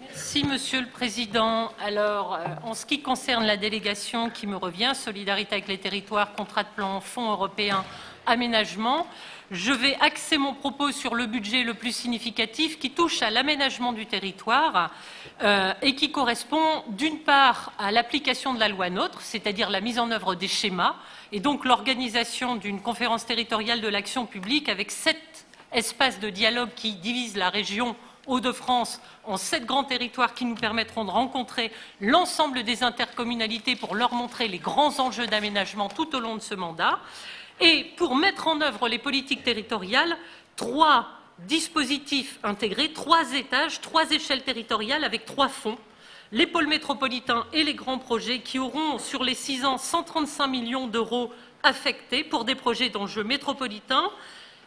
Merci, Monsieur le Président. Alors, euh, en ce qui concerne la délégation qui me revient, Solidarité avec les territoires, contrat de plan, Fonds européen, aménagement, je vais axer mon propos sur le budget le plus significatif qui touche à l'aménagement du territoire euh, et qui correspond d'une part à l'application de la loi NOTRe, c'est-à-dire la mise en œuvre des schémas, et donc l'organisation d'une conférence territoriale de l'action publique avec sept espaces de dialogue qui divisent la région Hauts-de-France en sept grands territoires qui nous permettront de rencontrer l'ensemble des intercommunalités pour leur montrer les grands enjeux d'aménagement tout au long de ce mandat. Et pour mettre en œuvre les politiques territoriales, trois dispositifs intégrés, trois étages, trois échelles territoriales avec trois fonds les pôles métropolitains et les grands projets qui auront sur les six ans 135 millions d'euros affectés pour des projets d'enjeux métropolitains,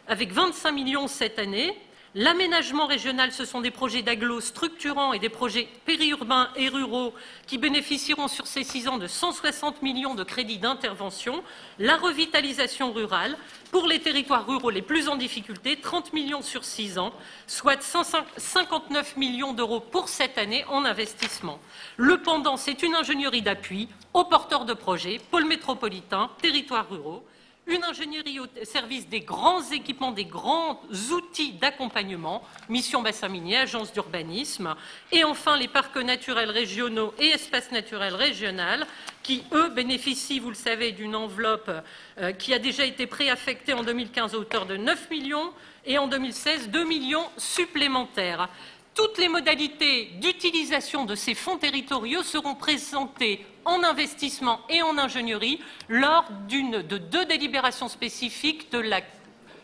avec 25 millions cette année, L'aménagement régional, ce sont des projets d'agglos structurants et des projets périurbains et ruraux qui bénéficieront sur ces six ans de 160 millions de crédits d'intervention. La revitalisation rurale, pour les territoires ruraux les plus en difficulté, 30 millions sur six ans, soit 59 millions d'euros pour cette année en investissement. Le pendant, c'est une ingénierie d'appui aux porteurs de projets, pôles métropolitains, territoires ruraux une ingénierie au service des grands équipements, des grands outils d'accompagnement, mission bassin minier, agence d'urbanisme, et enfin les parcs naturels régionaux et espaces naturels régionaux, qui, eux, bénéficient, vous le savez, d'une enveloppe euh, qui a déjà été préaffectée en 2015 à hauteur de 9 millions et en 2016 2 millions supplémentaires. Toutes les modalités d'utilisation de ces fonds territoriaux seront présentées en investissement et en ingénierie lors de deux délibérations spécifiques de la,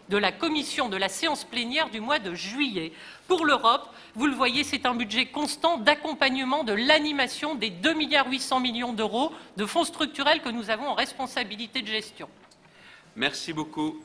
de la commission de la séance plénière du mois de juillet. Pour l'Europe, vous le voyez, c'est un budget constant d'accompagnement de l'animation des 2,8 milliards d'euros de fonds structurels que nous avons en responsabilité de gestion. Merci beaucoup.